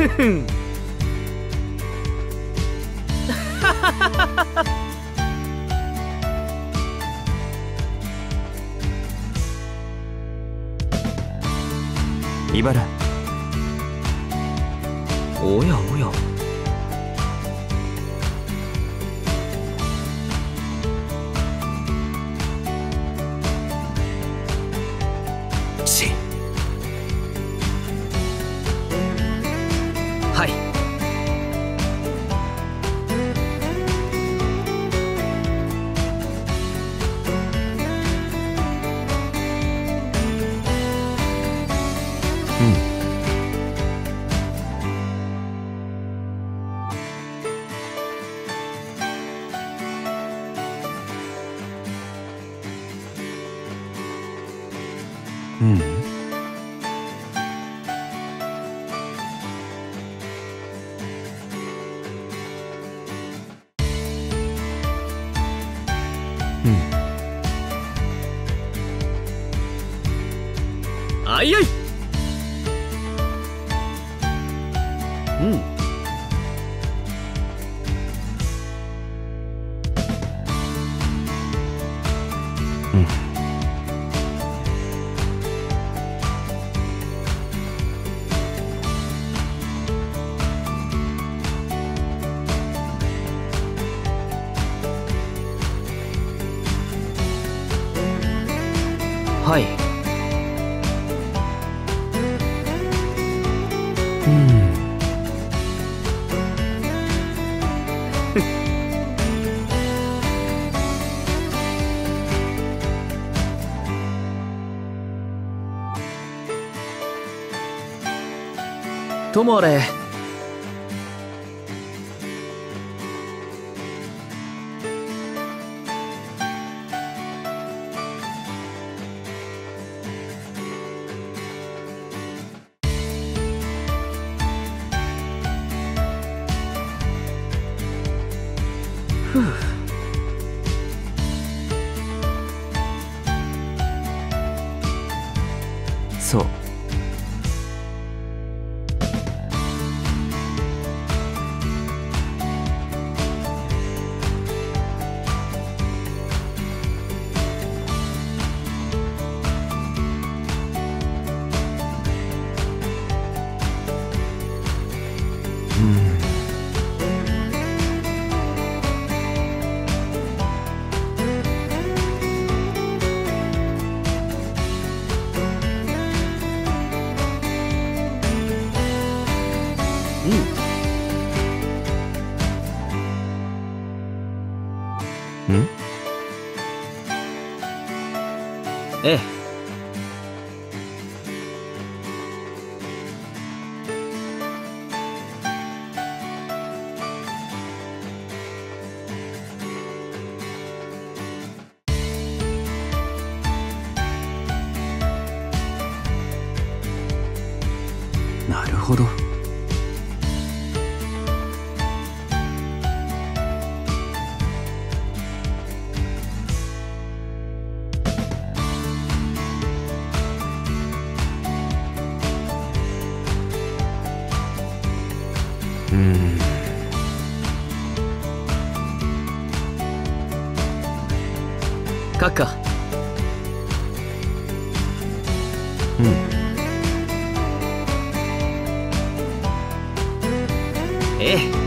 茨。おやおや。うん。うん。あいあいうん。ともあれ错。ん？ええ。なるほどうん。カッカ。うん。ええ。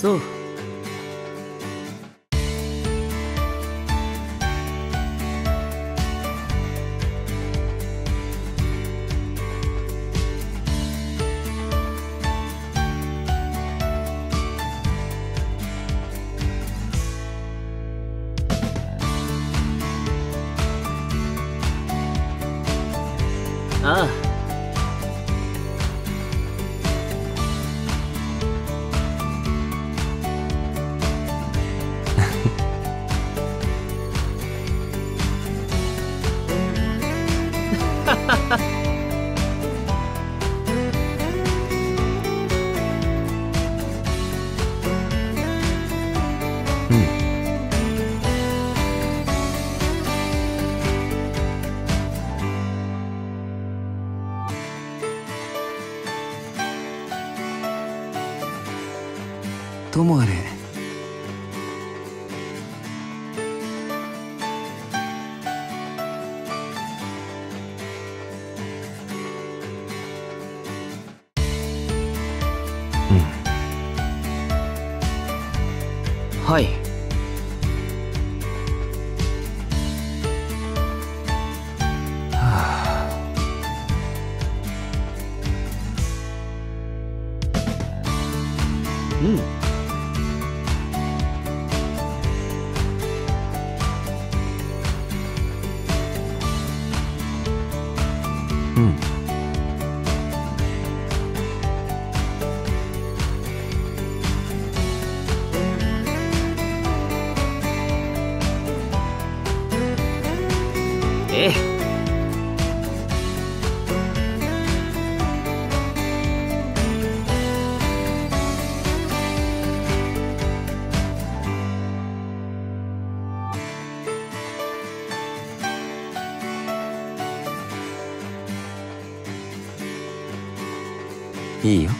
そうあともあれ。はいええいいよ。